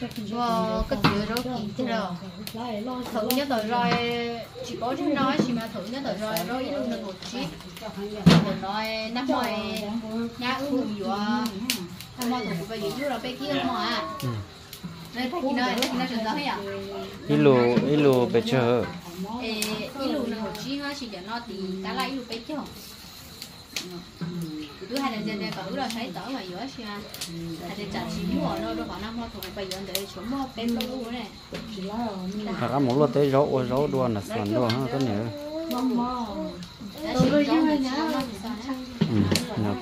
nữa mấy cái chữ đó kỳ thế nào? Thử nhớ tờ roi Chỉ có trên nói chỉ mà thử nhớ tờ Roi ít luôn một chiếc. Một nói năm hồi Nhà ưu hùng dùa Thằng mò thủ về dưới là bé kia không à. Đây phải kia nơi, nó chuyển tới à? Ít lù ít lù bây giờ Ê, ít luôn một chiếc nó chỉ cho nó thì cả lại luôn bé chứ cứ hai lần trên đây có là thấy tớ mà giữa xe hai lần chặt chỉ mua nó đâu có năm hoa thủ bây giờ để xuống mua bé lâu này Chỉ là mình thà cái một lô tế rau rau đua là sẵn đua ha cái nữa mong đã Tôi chứ mình nhá. nó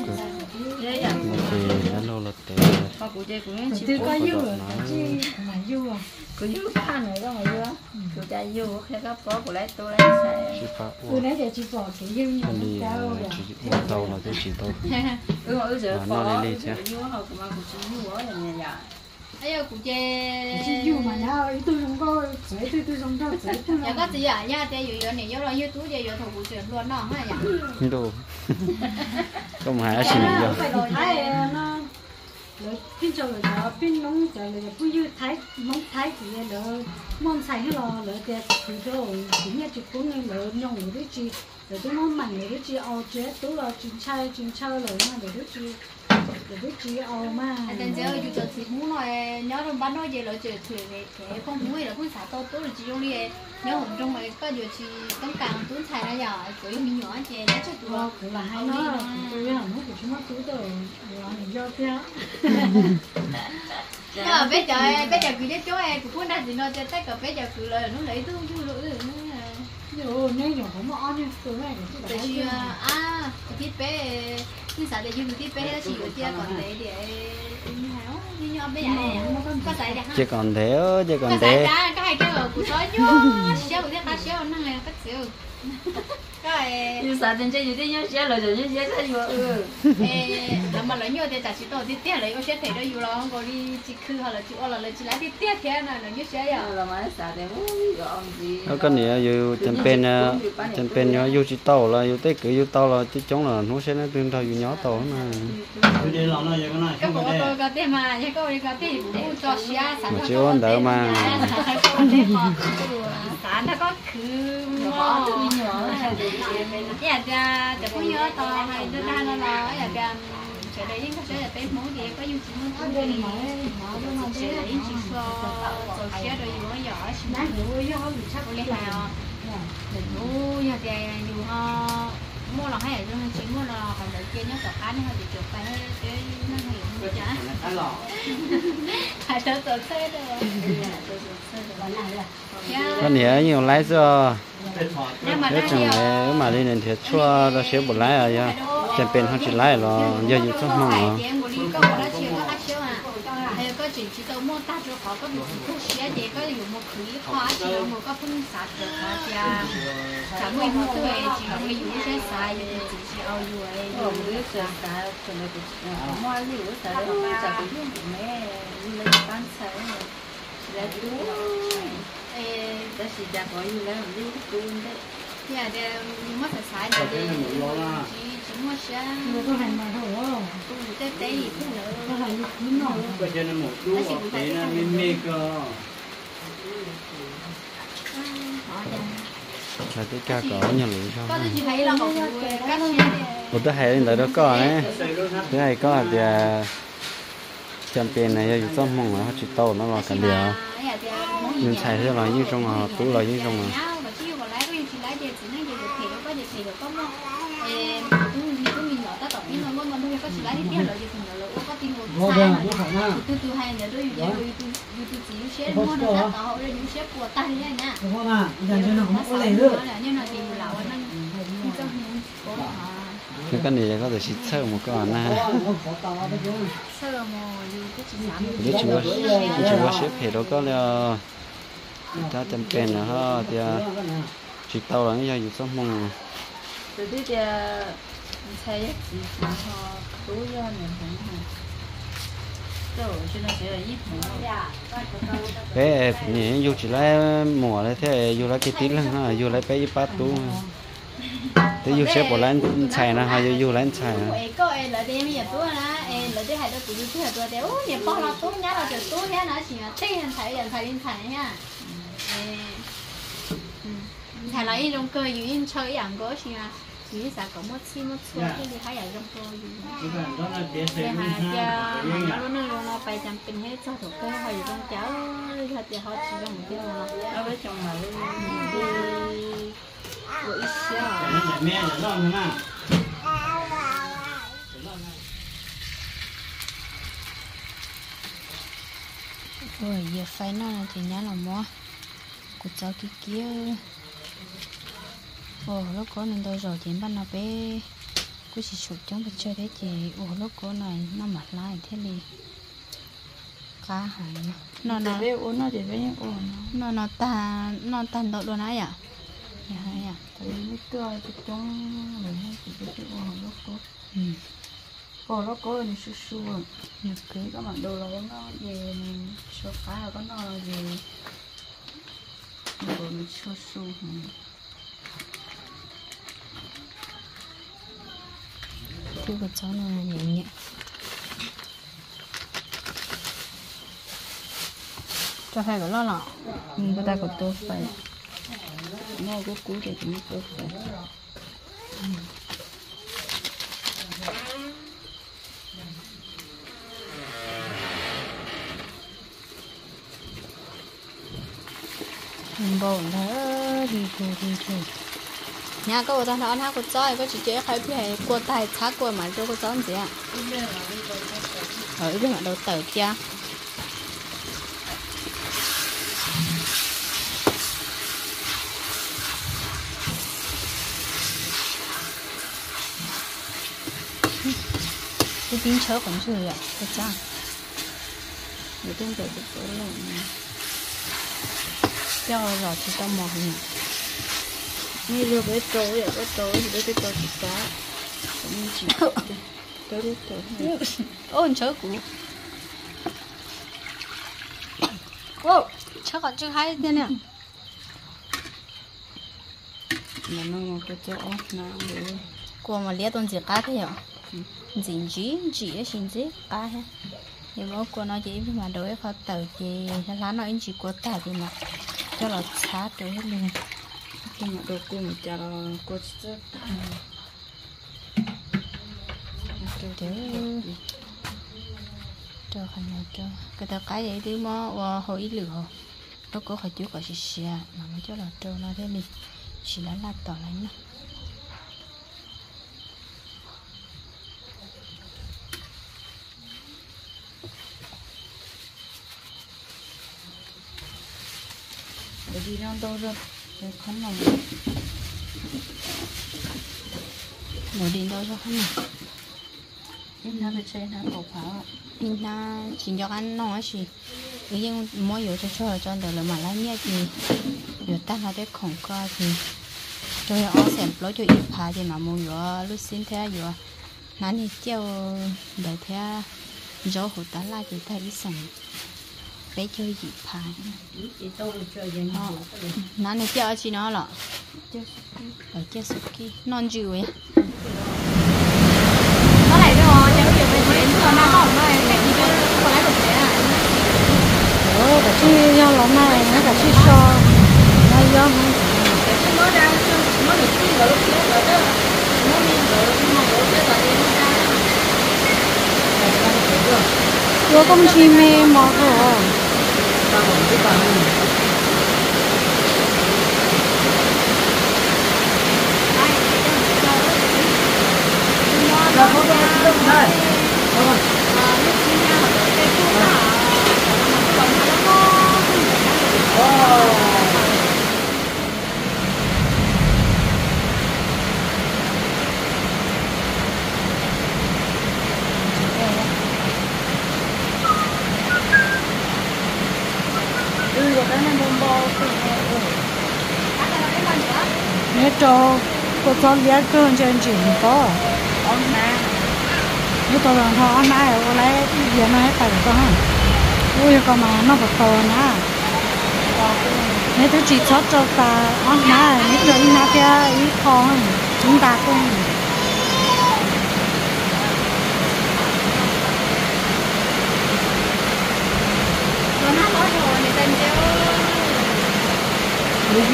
thì nó cứ đấy à nó thì có cũng chỉ có có Có yêu chứ mà yêu cứ yêu pha này đó mà yêu cụ chơi yêu khi có có của lấy tôi lấy chỉ phá Tôi nãy giờ chỉ bỏ cái yêu cao rồi. chỉ tàu là tôi chỉ tàu ừ mà ừ giờ có chứ. yêu họ cũng mà cụ chỉ yêu ở nhà nhà ấy cụ chơi Chỉ yêu mà nhá, ý tôi không có, giấy tôi tôi không có giấy tôi nhà có gì à nhà chơi yêu này yêu rồi yêu tú chơi yêu thủ cụ chơi luôn nó hay à đồ không hả xin Dạ, nhiều phải đổi thái nó rồi pin cho rồi đó pin nóng cho rồi bây giờ thái nóng thái thì là món xài hay là rồi thì thì cho chỉ nghe chỉ cũng nghe rồi nhung rồi đấy chị rồi tôi muốn mình để chị ô chết tôi là chuyện chơi chuyện chơi rồi mà để cái chị để cái chị ô mà. Anh chị ơi chú chị muốn nói nhớ trong bán nói gì rồi chị thử về thế không muốn là cũng xả tôi tôi là chị dùng đi nhớ hôm trong mấy có giờ chị tống càng tốn xài ra giờ cứ mình nhỏ chị đã cho tôi cũng vâng, là hay nói rồi tôi là muốn của chúng nó cứ từ là do kia bây giờ bây giờ cứ cho chú em cũng muốn đặt gì nó cho tất cả bây giờ cứ lời nó lấy tôi chú lỗi rồi nên nhiều không có như tôi này thì tại vì à. Cái thiết bé như sao để dùng thiết bé chỉ ở kia còn để để háo như nhau bây giờ có sai đẹp chỉ còn thế ơ, chỉ có còn thế ra cái hai cái ở của tôi nhá xéo của ta xéo nó này cắt xéo. cái như sao trên chơi như nhớ xe rồi như xe thế vừa ừ. Ê làm mà lấy nhiều thì chỉ tổ thì tiếc lấy có sẽ thấy dù là không có đi chỉ khư hoặc là chỉ ở là chỉ lấy thì tiếc thế này là như thế à? Là mà sao để ông gì. Nó cái này dù chân bên chân bên nó dù chỉ tàu là dù tới cứ dù tàu là chỉ chống là nó sẽ nó tương thao dù nhỏ tàu mà. Đi cái này cái không có bộ tôi có tiền mà cái cô đi có tiền cũng cho xe sản Mà chưa ăn đỡ mà. sản nó có nhiên nhỏ dạ dạ để có nhớ to hay nó ra nó lo dạ dạ sẽ để những cái sẽ là tên món gì có dùng chỉ muốn bên đi sẽ để chỉ cho rồi xe rồi dùng giỏi xin nãy hiểu với họ bị chắc Ôi lên hào Đừng ngu nhà kè dù họ mua là hay trong chỉ mua là còn đợi kia nhớ tập ăn hay bị chuột tay hay cái nó hiểu không chả. Hay tới tới thế rồi cái này nhiều lái cho Nếu chẳng lẽ mà đi nên thiệt chua nó sẽ bột lái à chân bên không chỉ lái là giờ dù không mong à của có có à có mua ta cho họ có một cái xe gì có dùng một khí khó chiều một có phân sạt được khó chiều chẳng mấy một tuổi chỉ là ấy cũng mua cũng có cũng là có là Có là. mua xe người có hành mà thôi tu tế tế gì cũng có nữa hành cũng nổi Bây giờ nó một đu ở thế là mình mê cơ. là cái ca cỏ nhà lụi có là một cái hệ tại đó có đấy Xây luôn ha. cái này có thì chân bên này dù không mong là chỉ tàu nó là cái điều như trong họ tú là như trong mà mà chiêu mà lấy cái chỉ chỉ thì có thì có có chỉ thì có một chỉ có thì có họ cái cái này có thể chỉ sơ một cái Có, na có sơ yêu cái chỉ nếu chúng ta nếu chúng ta xếp hệ đó có là ta chăm bền là ha thì chỉ tàu là như vậy xong mong từ từ thì xe ấy chỉ cho tối cho mình cũng hay rồi cho nó sẽ là ít hơn bé nhỉ dù chỉ là mùa đấy thế dù là cái tí là ha dù là bé bắt tú thế dù xếp bỏ lên xài na ha dù lên xài ấy 음, 달라 이런 거 유인 저희 안 것이야. 유사 거모치 모치 이게 하야 이런 거 유인. 내가 이제 나로는 로나 빠이장 빈해 저도 그 하야 이런 거 하지 하지 좀 못해 몰라. 아베 정말. 뭐 있어. 내가 내가 너나. rồi giờ phải nó là thì nhá là mua của cháu kia kia. Ồ lúc có nên tôi rồi? Chị bắt nó bé cứ chỉ chụp trong vật chơi thế chị. Ồ lúc có này nó mặt lại thế đi cá hàng nó nó bé nó để bé ổn nó. nó ta nó tan đậu đồ nãy à dạ hay à thấy nó tươi tôi chụp trong mình hay chỉ cái chữ ồ lúc có ừ. Ồ lúc có thì su su nhật ký các bạn đồ là nó về số cá là có nó về. 이거는 치웠어. 음. 그리고 저는 양념. cho thay cái lo lọ nhưng ta có tốt phải nó có cú để chúng tốt phải bồn đó đi thù đi thù nhà có tao nói hát có chơi có chị chế khai phía qua tay thác qua mà cho có chơi gì ạ? Ở bên mặt đầu tờ kia cái tiếng chớ cũng chưa vậy cái cha người ta có cho rồi thì tao mò nhỉ mấy đứa bé tối bé tối thì bé tối thì cá chỉ tối lúc tối ôn chớ cũ. Ô chớ còn chưa hay thế nè. Mà nó mà cái chỗ nó để qua mà lia tôn gì cá thế hả? Dính gì gì ở xin gì cá hết nhưng mà qua nó chỉ mà đối khó tự gì lá nó in chỉ qua ta gì mà cho là sát rồi hết luôn. Khi mà đồ mà chả là cô chỉ chứ cho khăn nhau cho. Cái ta cái vậy đi mà hồi lửa. Nó có hồi trước có xì xì mà mới cho là trâu nó thế này. Chỉ là là tỏ lấy nó đi ra đâu rồi để không lòng Mở điện đâu rồi không nào. ít nó phải chơi nó cổ pháo Nhưng ta chỉ cho ăn nó gì Ý nhưng mỗi yếu cho cho cho được là mà lá nhẹ thì Yếu ta là để khổng co thì Cho yếu ó xem lối cho yếu phá thì mà mua yếu lúc xin thế yếu Nán thì chiều để thế Gió hồ tá la thì thấy đi sẵn. Bé chơi gì chơi với nhau. Nán thì chiều chỉ nó lọ. Ở chiều suki Non chịu ấy. Nó lại rồi chẳng chịu về chuyện còn đang bỏng rồi để đi chơi còn lại được thế à? Ủa, cả chi nhau lắm này, nó cả chi so. Nó do Yo công chi mê mò rồi. Là có cái đâu này. lúc nhớ cho cô cho liệt cơ cho anh chị có. Con na nếu tôi làm họ ăn ai ở lấy giờ nó hết phải có hả ui còn mà nó bật to nè nếu tôi chỉ chót cho ta. Ăn nè nếu tôi nè kia ít khó chúng ta cũng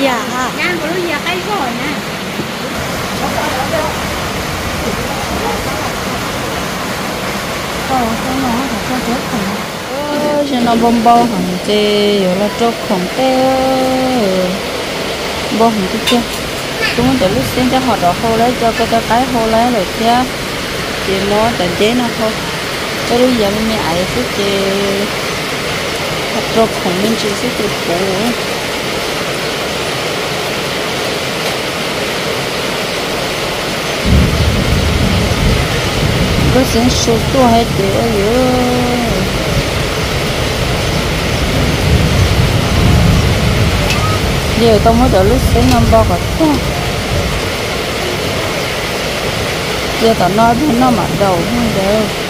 giờ ha. Ngang của giờ cái rồi nè có có nó có có chết bông bao hẳn tê rồi là cho khổng tê bao hẳn tê kia chúng mình lúc xin cho họ đỏ khô lấy cho cái cho cái khô lấy rồi kia chị nó tận chế nó khô cái lúc giờ mình ai cứ chị cho khổng mình chỉ sẽ tự phụ có xin số tuổi hay tuổi rồi giờ tao mới đợi lúc sẽ năm bao cả thế giờ tao nói bên nó mà đầu không được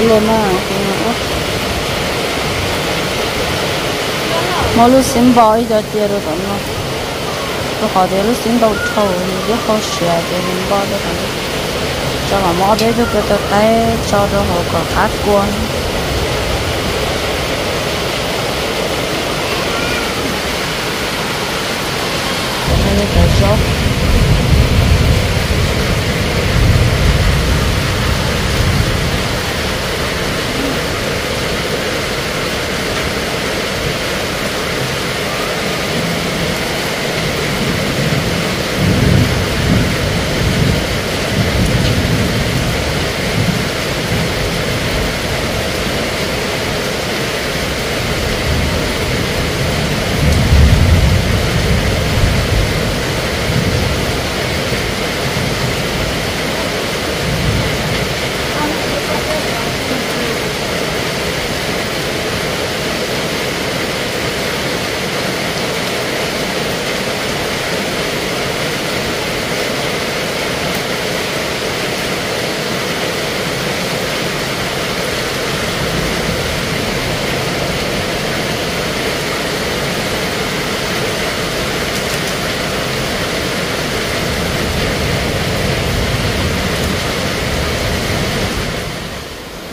alo à mà lúc xin bảo ý cho tiền rồi tao nó. Tôi hỏi tiền lúc xin đầu thầu thì khó sửa tiền mình bảo cho thằng cho mà mò đấy cho cái tao tay, cho cho họ có khát quan cái này cái job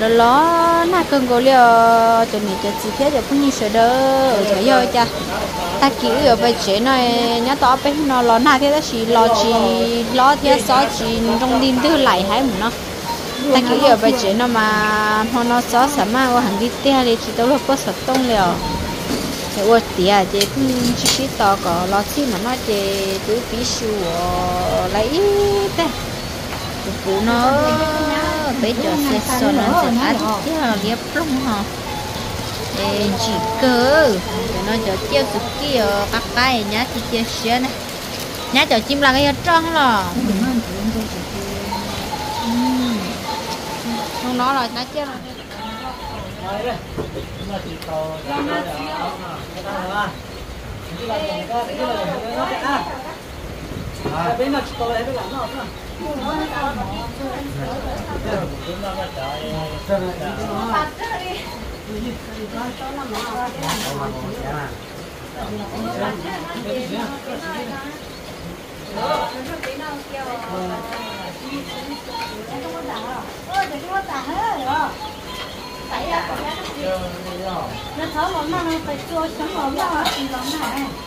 đó lo na cơn gỗ liều cho mình cho chi tiết cho cũng như sửa đỡ. Ở chỗ yêu cha. Ta kỹ ở bên chế này, nhá tao bên nó lo na thế đó chỉ lo chỉ lo thế sao chỉ trong đêm tư lại hay một nó. Ta kỹ ở bên chế nó mà họ nó sao sao mà ở hàng đi tia thì chỉ đâu có sập tông liều thì ở tia thì cũng chỉ chỉ tao có lo à, chi mà nó thì cứ bí sửa lấy thế phụ nó bây giờ sẽ so nó sẽ ăn chứ là liếp lông hả để chỉ cơ để nó cho tiêu sự kia các cái nhá thì chia sẻ này nhá cho chim là cái trăng lò. không nó là nó chưa là thở một nó phải cho sống một nó thì lòng này này là ông nó nó chơi cái gì là nó cho nó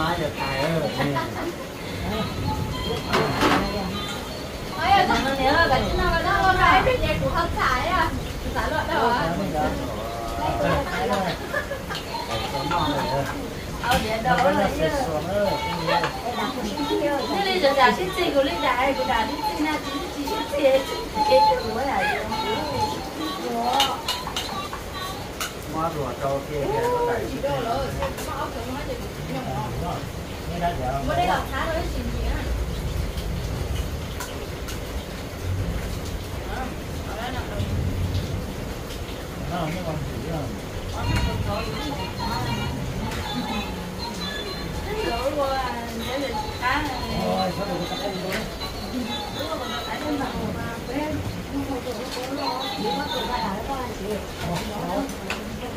mới được tài ơi Hãy subscribe cho kênh Ghiền Mì Gõ Để không bỏ lỡ những video hấp dẫn mà rùa trâu kia kia nó đẩy chỉ đâu rồi nhưng mà nghe đã giờ bữa đây là khá rồi xin gì á nó không còn gì nữa rồi qua để được khá ôi sao được cái gì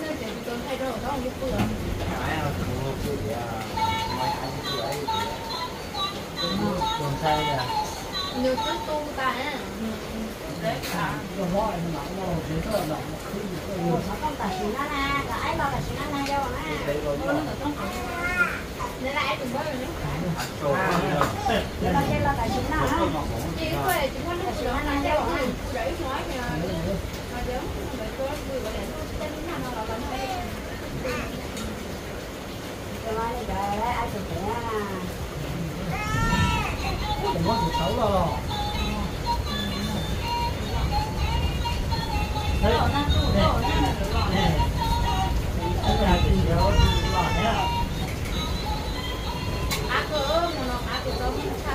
nhiều nó có quá nơi chỉ tôi thay đổi đó như vừa cái là thua cái gì à ngoài ăn cái ấy còn là nhiều chút tu cả đâu chỉ có nặng một đây rồi là ai cũng nói chỉ chỉ có nó chỉ nó đâu á đấy nói mà giống vậy có người gọi là tên nào nó là làm hay đừng có sự xấu đâu rồi nè, nè. Cái này thì nó lọt nhá. á cỡ mà nó á cỡ đâu không xa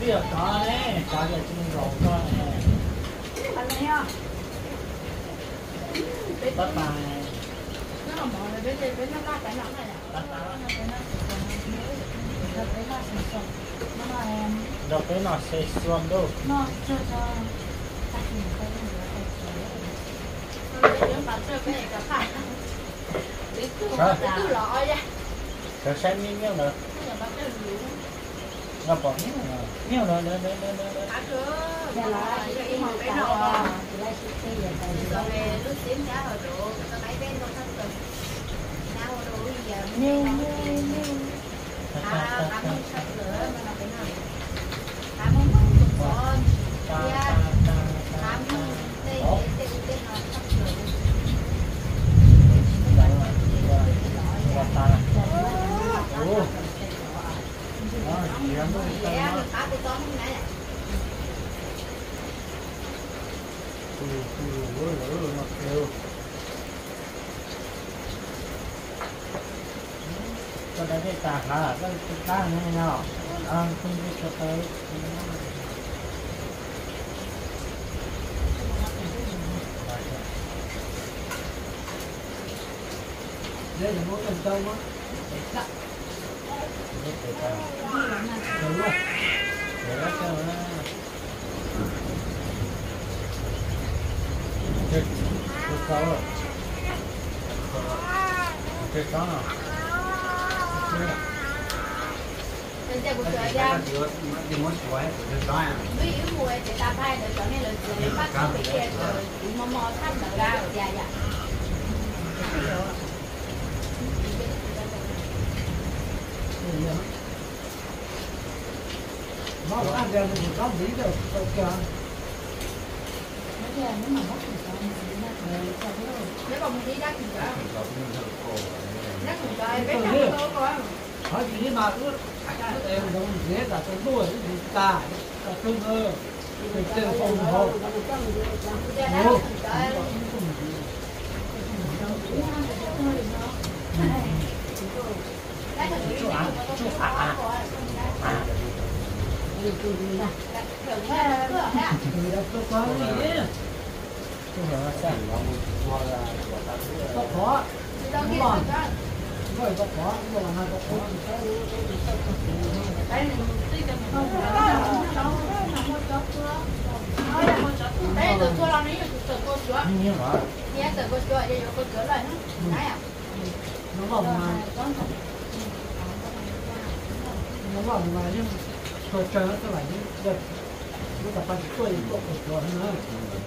Bây giờ phá cái cái giỏ Cái giỏ nó Cũng biết là có nè Có giờ chúng mình rổ có nè Tất bà này Tất bà Đâu cái nó sẽ xuân đâu Rồi xem miếng miếng nữa Nó bỏ miếng nữa Miếng nữa nữa nữa nữa nữa Nhiều, nhiều, nhiều. À, cảm ơn sắp sửa mà nó phải nói. Cảm ơn con. Dạ. Cảm ก็ได้ได้ตากแล้วก็ตั้งให้เนาะอ่าคุณจะไป đây là món thành công á đúng rồi để nó cho nó cái cái có rồi cái có rồi Mình sẽ cũng chơi ra. đi muốn xoáy của cái đó Ví dụ mùa thì cho nó bị kia rồi mò mò thăm được ra dạ dạ. nó ăn ra thì có lý được đâu cho Nếu mà mình đi đắt thì sao? Đắt thì coi, bé đắt tôi coi. hỏi gì mà cứ em đâu dễ là tôi đuổi thì ta là không ơ thì tên không hồ Giờ đắt thì coi. Đắt thì chú ăn chú phạt à Thường là cửa ha. thì nó vòng mà nó vòng mà nhưng tôi chờ nó lại nhưng được nó tập phải tôi tôi của tôi nữa.